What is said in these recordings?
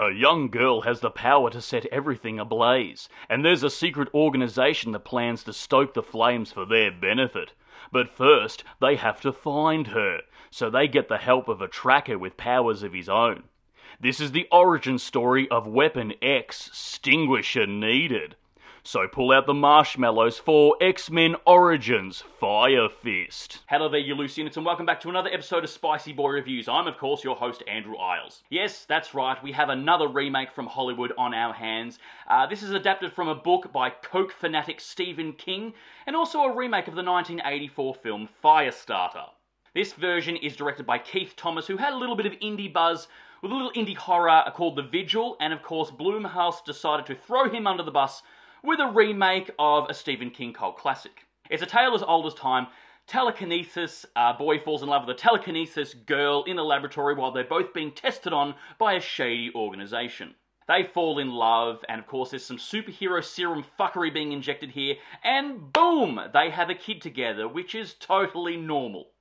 A young girl has the power to set everything ablaze, and there's a secret organization that plans to stoke the flames for their benefit. But first, they have to find her, so they get the help of a tracker with powers of his own. This is the origin story of Weapon X Extinguisher Needed. So pull out the marshmallows for X-Men Origins Fire Fist. Hello there, you loose units, and welcome back to another episode of Spicy Boy Reviews. I'm, of course, your host, Andrew Iles. Yes, that's right, we have another remake from Hollywood on our hands. Uh, this is adapted from a book by Coke fanatic Stephen King, and also a remake of the 1984 film Firestarter. This version is directed by Keith Thomas, who had a little bit of indie buzz with a little indie horror called The Vigil, and of course, Blumhouse decided to throw him under the bus with a remake of a Stephen King cult classic. It's a tale as old as time. Telekinesis, a boy falls in love with a telekinesis girl in a laboratory while they're both being tested on by a shady organization. They fall in love, and of course, there's some superhero serum fuckery being injected here, and boom, they have a kid together, which is totally normal.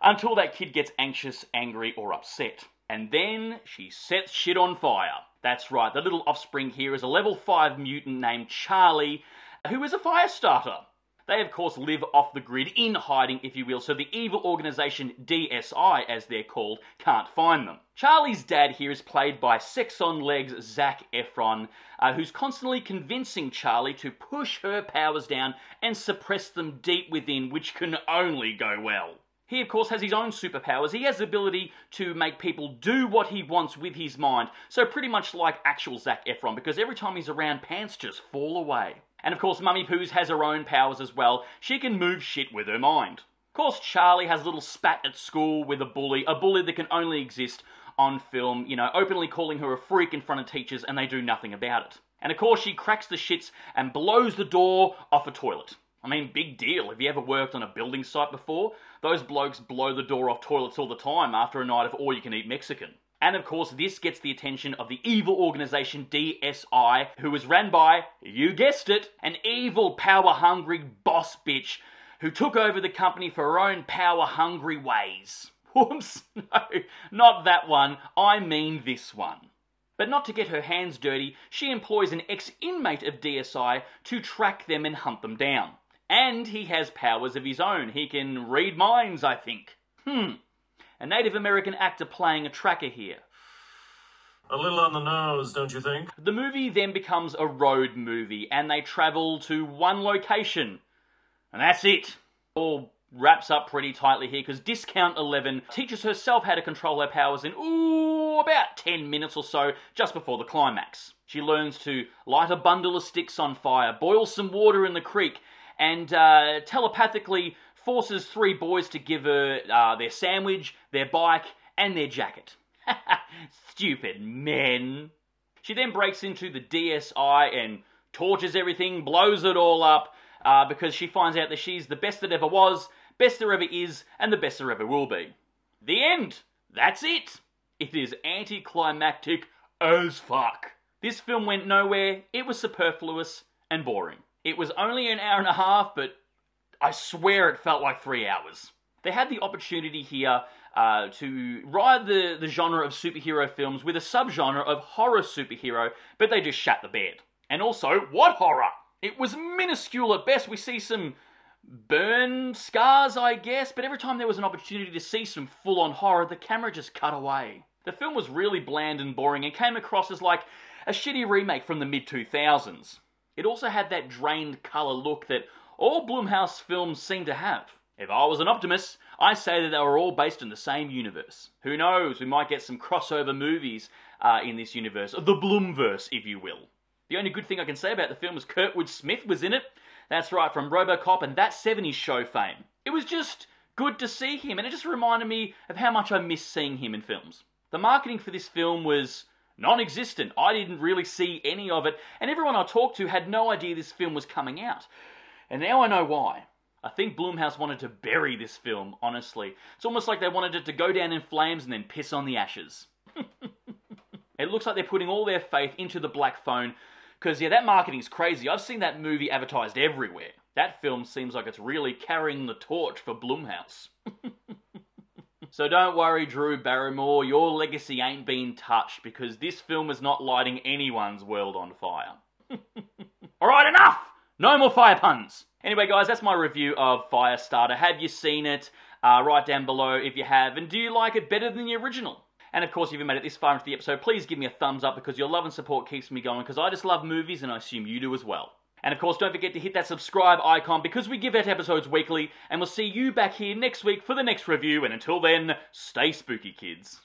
Until that kid gets anxious, angry, or upset. And then she sets shit on fire. That's right, the little offspring here is a level 5 mutant named Charlie, who is a fire starter. They, of course, live off the grid in hiding, if you will, so the evil organization DSI, as they're called, can't find them. Charlie's dad here is played by Sex on Legs Zac Efron, uh, who's constantly convincing Charlie to push her powers down and suppress them deep within, which can only go well. He, of course, has his own superpowers. He has the ability to make people do what he wants with his mind. So, pretty much like actual Zac Efron, because every time he's around, pants just fall away. And of course, Mummy Poos has her own powers as well. She can move shit with her mind. Of course, Charlie has a little spat at school with a bully, a bully that can only exist on film, you know, openly calling her a freak in front of teachers, and they do nothing about it. And of course, she cracks the shits and blows the door off a toilet. I mean, big deal. Have you ever worked on a building site before? Those blokes blow the door off toilets all the time after a night of all you can eat Mexican. And of course, this gets the attention of the evil organization DSI, who is ran by, you guessed it, an evil, power hungry boss bitch who took over the company for her own power hungry ways. Whoops, no, not that one. I mean this one. But not to get her hands dirty, she employs an ex inmate of DSI to track them and hunt them down. And he has powers of his own. He can read minds, I think. Hmm. A Native American actor playing a tracker here. A little on the nose, don't you think? The movie then becomes a road movie, and they travel to one location. And that's it. All wraps up pretty tightly here because Discount 11 teaches herself how to control her powers in, ooh, about 10 minutes or so just before the climax. She learns to light a bundle of sticks on fire, boil some water in the creek, and uh, telepathically forces three boys to give her uh, their sandwich, their bike, and their jacket. Stupid men. She then breaks into the DSI and torches everything, blows it all up, uh, because she finds out that she's the best that ever was, best there ever is, and the best there ever will be. The end! That's it! It is anticlimactic as fuck. This film went nowhere, it was superfluous and boring. It was only an hour and a half, but I swear it felt like three hours. They had the opportunity here uh, to ride the, the genre of superhero films with a subgenre of horror superhero, but they just shat the bed. And also, what horror? It was minuscule at best. We see some burn scars, I guess, but every time there was an opportunity to see some full on horror, the camera just cut away. The film was really bland and boring and came across as like a shitty remake from the mid 2000s. It also had that drained colour look that all Blumhouse films seem to have. If I was an optimist, I say that they were all based in the same universe. Who knows, we might get some crossover movies uh, in this universe, the Blumverse, if you will. The only good thing I can say about the film was Kurtwood Smith was in it. That's right, from Robocop and that 70s show fame. It was just good to see him, and it just reminded me of how much I miss seeing him in films. The marketing for this film was non existent. I didn't really see any of it, and everyone I talked to had no idea this film was coming out. And now I know why. I think Blumhouse wanted to bury this film, honestly. It's almost like they wanted it to go down in flames and then piss on the ashes. it looks like they're putting all their faith into the Black Phone, because, yeah, that marketing's crazy. I've seen that movie advertised everywhere. That film seems like it's really carrying the torch for Blumhouse. So don't worry, Drew Barrymore, your legacy ain't been touched because this film is not lighting anyone's world on fire. Alright, enough! No more fire puns! Anyway, guys, that's my review of Firestarter. Have you seen it? Uh, write down below if you have, and do you like it better than the original? And of course, if you made it this far into the episode, please give me a thumbs up because your love and support keeps me going because I just love movies and I assume you do as well. And of course, don't forget to hit that subscribe icon because we give out episodes weekly, and we'll see you back here next week for the next review. And until then, stay spooky, kids.